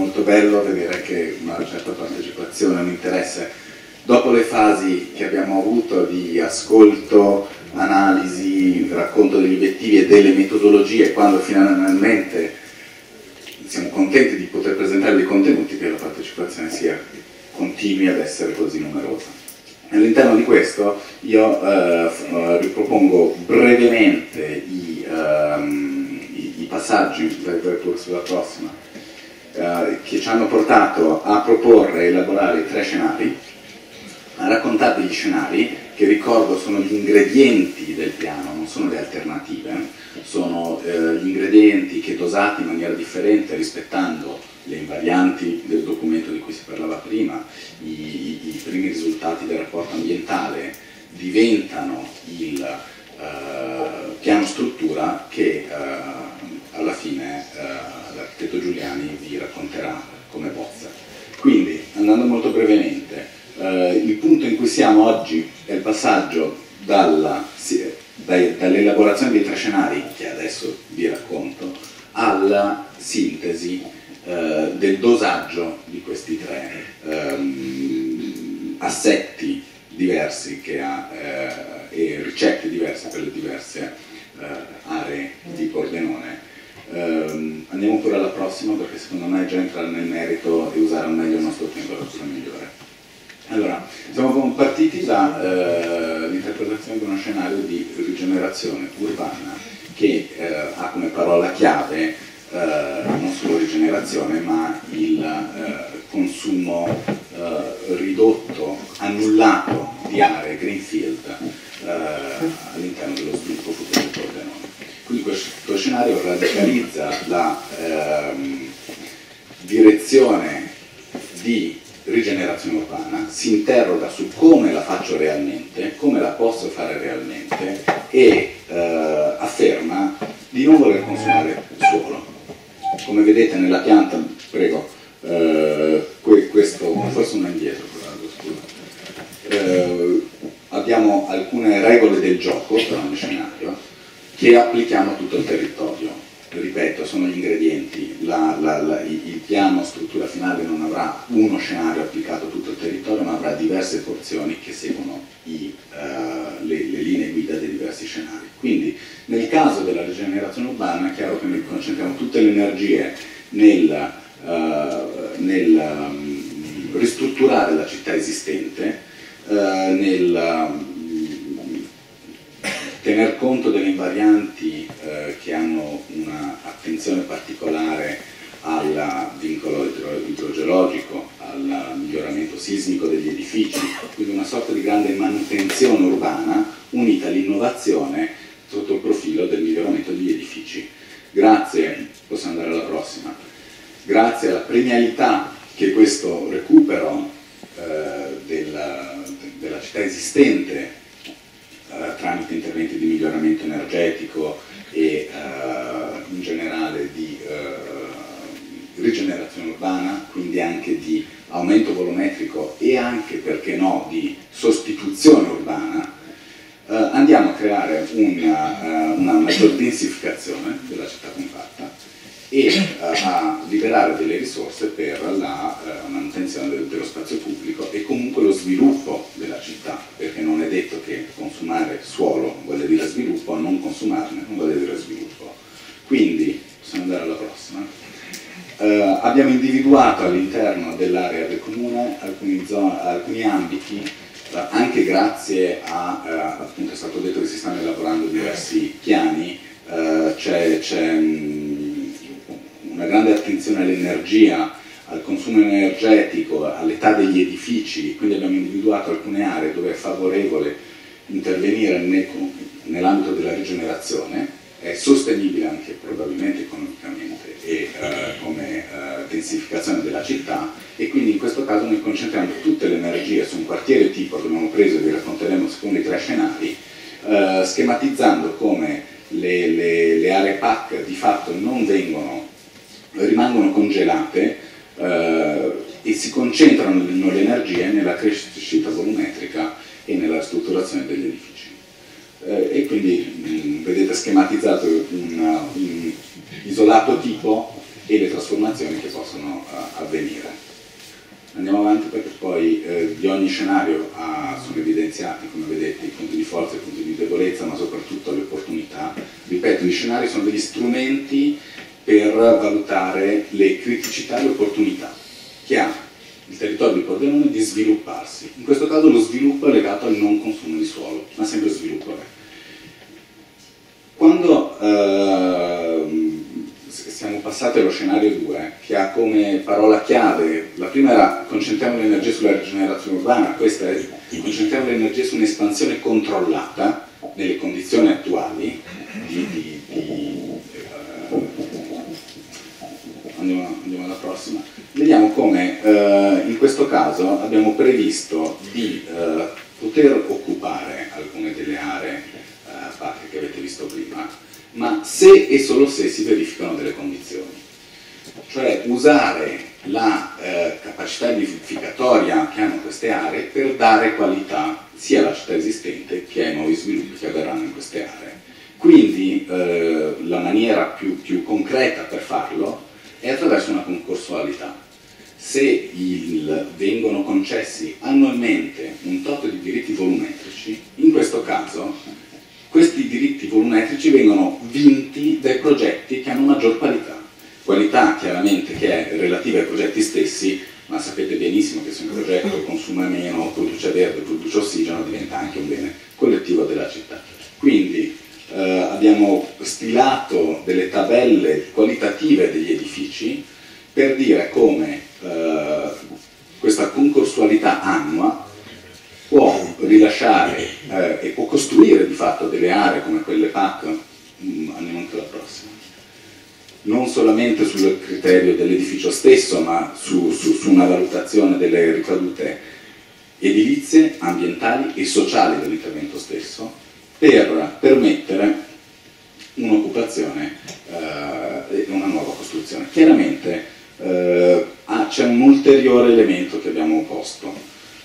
molto bello vedere che una certa partecipazione, un interesse, dopo le fasi che abbiamo avuto di ascolto, analisi, racconto degli obiettivi e delle metodologie, quando finalmente siamo contenti di poter presentare dei contenuti, che la partecipazione sia continui ad essere così numerosa. All'interno di questo io eh, ripropongo brevemente i, um, i, i passaggi, vai tu sulla prossima, eh, che ci hanno portato a proporre e elaborare tre scenari, a raccontare degli scenari che ricordo sono gli ingredienti del piano, non sono le alternative, sono eh, gli ingredienti che dosati in maniera differente rispettando le invarianti del documento di cui si parlava prima, i, i primi risultati del rapporto ambientale diventano il uh, piano struttura che uh, molto brevemente, il punto in cui siamo oggi è il passaggio dall'elaborazione dei tre scenari, che adesso vi racconto, alla sintesi eh, del dosaggio di questi tre ehm, assetti diversi ha, eh, e ricette diverse per le diverse eh, aree di Pordenone. Um, andiamo pure alla prossima perché secondo me già entrare nel merito e usare al meglio il nostro tempo è la cosa migliore. Allora, siamo partiti dall'interpretazione uh, di uno scenario di rigenerazione urbana che uh, ha come parola chiave eh, non solo rigenerazione ma il eh, consumo eh, ridotto, annullato di aree greenfield eh, all'interno dello sviluppo futuro del Pordenone. Quindi scenario radicalizza la ehm, direzione di rigenerazione urbana, si interroga su come la faccio realmente, come la posso fare realmente e eh, afferma di non voler consumare suolo. Come vedete nella pianta, prego, eh, questo, forse è indietro, eh, abbiamo alcune regole del gioco per ogni scenario che applichiamo a tutto il territorio. Ripeto, sono gli ingredienti, la, la, la, il piano struttura finale non avrà uno scenario applicato a tutto il territorio, ma avrà diverse porzioni che seguono i, uh, le, le linee guida dei diversi scenari. Quindi nel caso della rigenerazione urbana è chiaro che noi concentriamo tutte le energie nel, uh, nel um, ristrutturare la città esistente, uh, nel um, tener conto delle invarianti uh, che hanno un'attenzione particolare al vincolo idrogeologico, al miglioramento sismico degli edifici, quindi una sorta di grande manutenzione urbana unita all'innovazione sotto il profilo del miglioramento degli edifici. Grazie, possiamo andare alla prossima, grazie alla premialità che questo recupero eh, della, della, città esistente eh, tramite interventi di miglioramento energetico e eh, in generale di eh, rigenerazione urbana, quindi anche di aumento volumetrico e anche, perché no, di sostituzione urbana, eh, andiamo a creare una, uh, una maggior densificazione della città compatta e uh, a liberare delle risorse per la manutenzione del, dello spazio pubblico e comunque lo sviluppo della città, perché non è detto che consumare suolo vuole dire sviluppo, non consumarne non vuole dire sviluppo. Quindi, possiamo andare alla prossima. Uh, abbiamo individuato all'interno dell'area del comune alcuni, alcuni ambiti anche grazie a, eh, appunto è stato detto che si stanno elaborando diversi piani, eh, c'è mm, una grande attenzione all'energia, al consumo energetico, all'età degli edifici, quindi abbiamo individuato alcune aree dove è favorevole intervenire nell'ambito della rigenerazione, è sostenibile anche probabilmente economicamente e eh, come eh, densificazione della città e quindi in questo caso noi concentriamo tutte le energie su un quartiere tipo che abbiamo preso e vi racconteremo secondo i tre scenari, eh, schematizzando come le, le, le, aree PAC di fatto non vengono, rimangono congelate eh, e si concentrano le energie nella crescita volumetrica e nella strutturazione degli edifici. Eh, e quindi mh, vedete schematizzato un, un, isolato tipo e le trasformazioni che possono uh, avvenire. Andiamo avanti perché poi eh, di ogni scenario ah, sono evidenziati, come vedete, i punti di forza, e i punti di debolezza, ma soprattutto le opportunità. Ripeto, gli scenari sono degli strumenti per valutare le criticità e le opportunità che ha il territorio di Pordenone di svilupparsi. In questo caso lo sviluppo è legato al non consumo di suolo, ma sempre sviluppo. Quando eh, siamo passati allo scenario 2, che ha come parola chiave, la prima era concentriamo l'energia sulla rigenerazione urbana, questa è concentriamo l'energia su un'espansione controllata nelle condizioni attuali di, di uh, andiamo, andiamo, alla prossima. Vediamo come uh, in questo caso abbiamo previsto di uh, poter occupare alcune delle aree che avete visto prima, ma se e solo se si verificano delle condizioni. Cioè usare la eh, capacità edificatoria che hanno queste aree per dare qualità sia alla città esistente che ai nuovi sviluppi che avverranno in queste aree. Quindi eh, la maniera più, più, concreta per farlo è attraverso una concorsualità. Se vengono concessi annualmente un tot di diritti volumetrici, in questo caso questi diritti volumetrici vengono vinti dai progetti che hanno maggior qualità. Qualità chiaramente che è relativa ai progetti stessi, ma sapete benissimo che se un progetto consuma meno, produce verde, produce ossigeno, diventa anche un bene collettivo della città. Quindi eh, abbiamo stilato delle tabelle qualitative degli edifici per dire come eh, questa concorsualità annua può rilasciare eh, e può costruire di fatto delle aree come quelle PAC, mm, andiamo anche alla prossima, non solamente sul criterio dell'edificio stesso, ma su, su, su una valutazione delle ricadute edilizie, ambientali e sociali dell'intervento stesso, per permettere un'occupazione eh, e una nuova costruzione. Chiaramente eh, c'è un ulteriore elemento che abbiamo posto,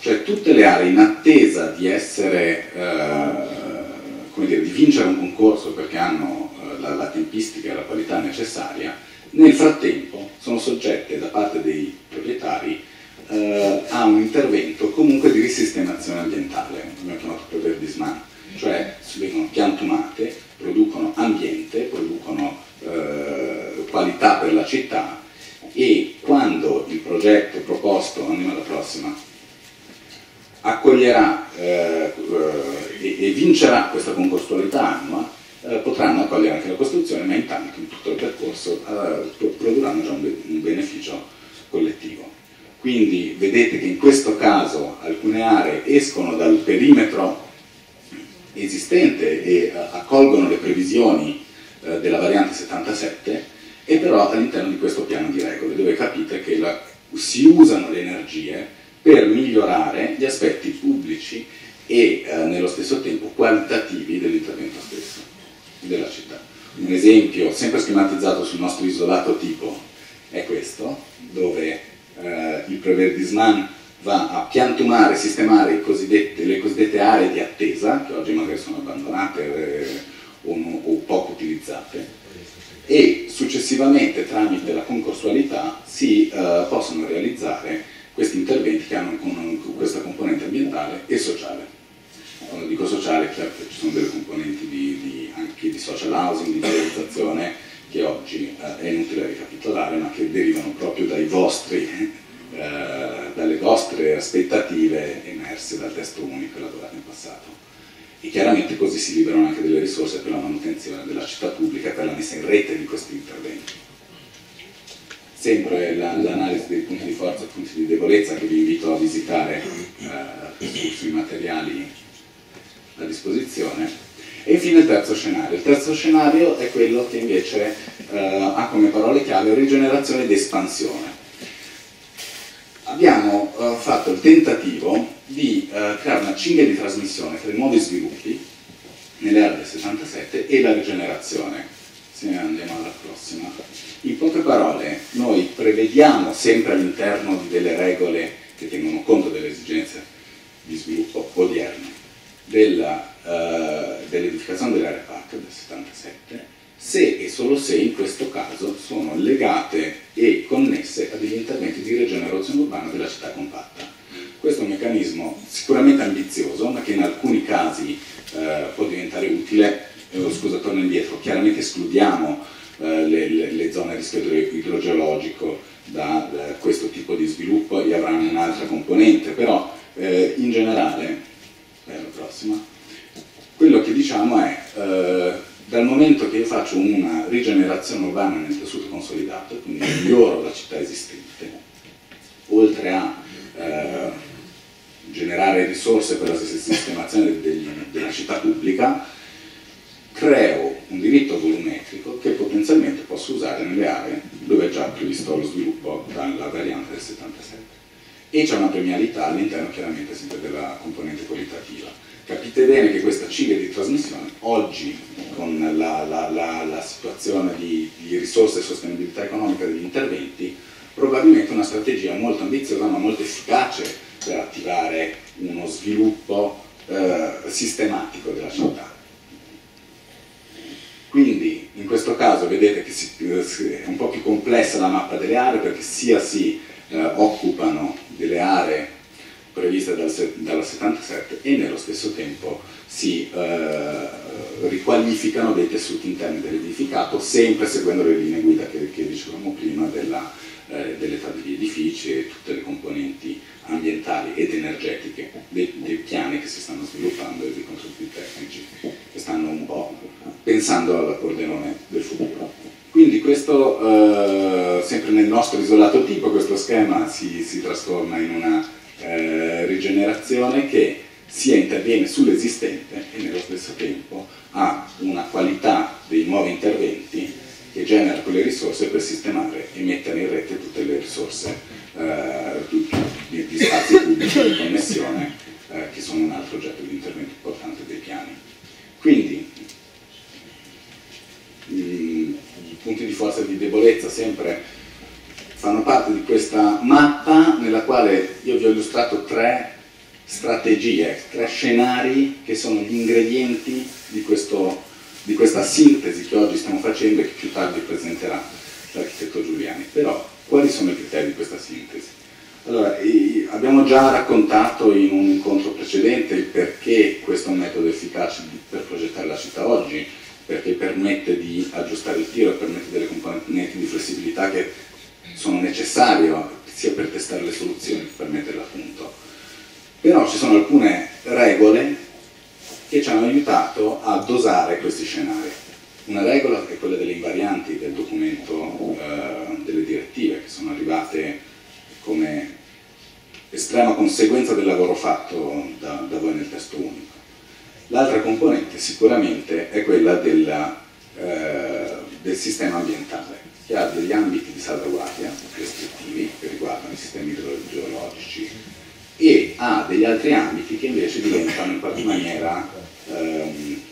cioè tutte le aree in attesa di essere, eh, come dire, di vincere un concorso perché hanno eh, la, la, tempistica e la qualità necessaria, nel frattempo sono soggette da parte dei proprietari eh, a un intervento comunque di risistemazione ambientale, abbiamo chiamato preverdisman, cioè vengono piantumate, producono ambiente, producono eh, qualità per la città e quando il progetto proposto, andiamo alla prossima, accoglierà eh, e, e, vincerà questa concorsualità annua, eh, potranno accogliere anche la costruzione, ma intanto in tutto il percorso eh, produrranno già un, un, beneficio collettivo. Quindi vedete che in questo caso alcune aree escono dal perimetro esistente e eh, accolgono le previsioni eh, della variante 77 e però all'interno di questo piano di regole, dove capite che la, si usano le energie per migliorare gli aspetti pubblici e eh, nello stesso tempo qualitativi dell'intervento stesso della città. Un esempio sempre schematizzato sul nostro isolato tipo è questo, dove eh, il preverdisman va a piantumare, sistemare cosiddette, le cosiddette aree di attesa, che oggi magari sono abbandonate eh, o, no, o poco utilizzate, e successivamente tramite la concorsualità si eh, possono realizzare questi interventi che hanno questa componente ambientale e sociale. Quando dico sociale, certo ci sono delle componenti di, di, anche di social housing, di realizzazione, che oggi eh, è inutile ricapitolare, ma che derivano proprio vostri, eh, dalle vostre aspettative emerse dal testo unico elaborato in passato. E chiaramente così si liberano anche delle risorse per la manutenzione della città pubblica e per la messa in rete di questi interventi sempre l'analisi dei punti di forza e punti di debolezza che vi invito a visitare eh, sui materiali a disposizione. E infine il terzo scenario. Il terzo scenario è quello che invece eh, ha come parole chiave rigenerazione ed espansione. Abbiamo eh, fatto il tentativo di eh, creare una cinghia di trasmissione tra i nuovi sviluppi nelle aree del 77 e la rigenerazione. Se andiamo alla prossima. In poche parole, noi prevediamo sempre all'interno delle regole che tengono conto delle esigenze di sviluppo odierne eh, dell'edificazione dell'area dell del 77 se e solo se in questo caso sono legate e connesse a degli interventi di rigenerazione urbana della città compatta. Questo è un meccanismo sicuramente ambizioso ma che in alcuni casi eh, può diventare utile, eh, scusa torno indietro, chiaramente escludiamo eh, le, le, le, zone a rischio idrogeologico da, da questo tipo di sviluppo e avranno un'altra componente, però in generale prossima, quello che diciamo è eh, dal momento che io faccio una rigenerazione urbana nel tessuto consolidato, quindi miglioro la città esistente, oltre a eh, generare risorse per la sistemazione degli, della città pubblica, creo un diritto volumetrico che potenzialmente posso usare nelle aree dove è già previsto lo sviluppo dalla variante del 77. E c'è una premialità all'interno chiaramente sempre della componente qualitativa. Capite bene che questa ciglia di trasmissione oggi con la, la, la, la situazione di, di risorse e sostenibilità economica degli interventi probabilmente una strategia molto ambiziosa ma molto efficace per attivare uno sviluppo eh, sistematico della città. Quindi in questo caso vedete che si, è un po' più complessa la mappa delle aree perché sia si eh, occupano delle aree previste dal, dalla 77 e nello stesso tempo si eh, riqualificano dei tessuti interni dell'edificato sempre seguendo le linee guida che, che dicevamo prima della, eh, dell'età degli edifici e tutte le componenti ambientali ed energetiche dei, dei, piani che si stanno sviluppando e dei contributi tecnici che stanno un po' pensando all'accordeone del futuro. Quindi questo, eh, sempre nel nostro isolato tipo, questo schema si, si trasforma in una eh, rigenerazione che sia interviene sull'esistente e nello stesso tempo ha una qualità dei nuovi interventi che genera quelle risorse per sistemare e mettere in rete tutte le risorse eh, di, di spazi pubblici di connessione eh, che sono un altro oggetto di intervento importante dei piani. Quindi i, i punti di forza e di debolezza sempre fanno parte di questa mappa nella quale io vi ho illustrato tre strategie, tre scenari che sono gli ingredienti di, questo, di questa sintesi che oggi stiamo facendo e che più tardi presenterà l'architetto Giuliani. Però quali sono i criteri di questa sintesi? Allora, abbiamo già raccontato in un incontro precedente il perché questo è un metodo efficace per progettare la città oggi, perché permette di aggiustare il tiro, permette delle componenti di flessibilità che sono necessarie sia per testare le soluzioni che per metterle a punto però ci sono alcune regole che ci hanno aiutato a dosare questi scenari. Una regola è quella delle invarianti del documento eh, delle direttive che sono arrivate come estrema conseguenza del lavoro fatto da, da voi nel testo unico. L'altra componente sicuramente è quella della, eh, del sistema ambientale, che ha degli ambiti di salvaguardia restrittivi che riguardano i sistemi idrogeologici, e ha degli altri ambiti che invece diventano in qualche maniera ehm,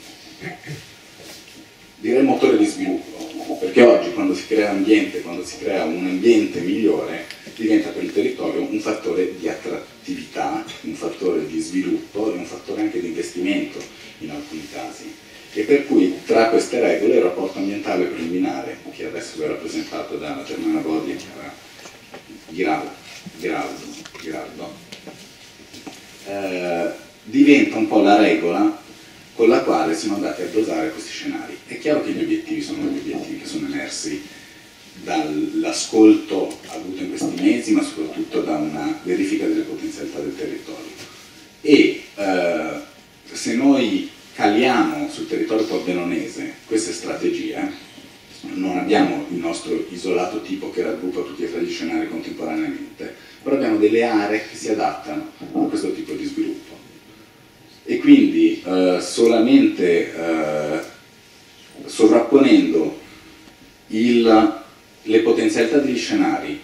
direi motore di sviluppo perché oggi quando si crea ambiente, quando si crea un ambiente migliore diventa per il territorio un fattore di attrattività, un fattore di sviluppo e un fattore anche di investimento in alcuni casi e per cui tra queste regole il rapporto ambientale preliminare che adesso verrà presentato da Germana Bodi e Giraldo, Giraldo, Giraldo eh, diventa un po' la regola con la quale siamo andati a dosare questi scenari. È chiaro che gli obiettivi sono gli obiettivi che sono emersi dall'ascolto avuto in questi mesi, ma soprattutto da una verifica delle potenzialità del territorio. E eh, se noi caliamo sul territorio pordenonese queste strategie, non abbiamo il nostro isolato tipo che raggruppa tutti e tre gli scenari contemporaneamente, però abbiamo delle aree che si adattano a questo tipo di sviluppo. E quindi eh, solamente eh, sovrapponendo il, le potenzialità degli scenari,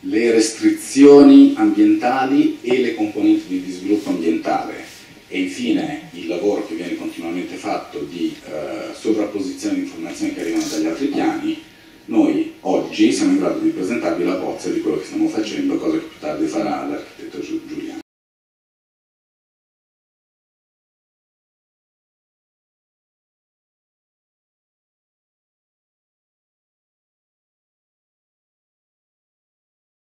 le restrizioni ambientali e le componenti di sviluppo ambientale e infine il lavoro che viene continuamente fatto di eh, sovrapposizione di informazioni che arrivano dagli altri piani, noi oggi siamo in grado di presentarvi la bozza di quello che stiamo facendo, cosa che più tardi farà l'architetto Giulio.